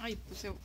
Ai, o seu.